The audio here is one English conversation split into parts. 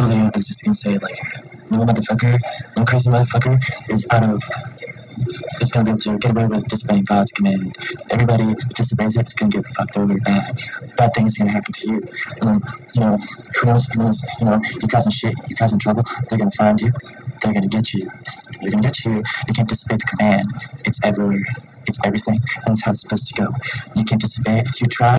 little video is just gonna say like, no motherfucker, no crazy motherfucker is out of is gonna be able to get away with disobeying God's command. Everybody who disobeys it is gonna get fucked over bad. Bad things are gonna happen to you. You know, who knows? Who knows? You know, you're causing shit. You're causing trouble. They're gonna find you. They're gonna get you. They're gonna get you. You can't disobey the command. It's everywhere. It's everything. And that's how it's supposed to go. You can't disobey it. You try.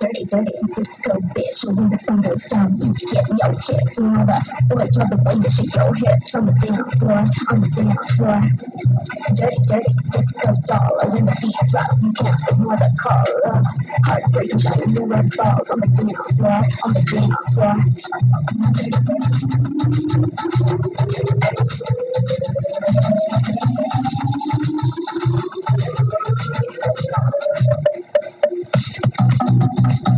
Dirty, dirty disco bitch. When the sun goes down, you get your kicks. And all the boys love the way you shake your hips on the dance floor, on the dance floor. Dirty, dirty disco doll. When the beat drops, you can't ignore the call. Uh, heartbreaking, shining new red balls on the dance floor, on the dance floor. you.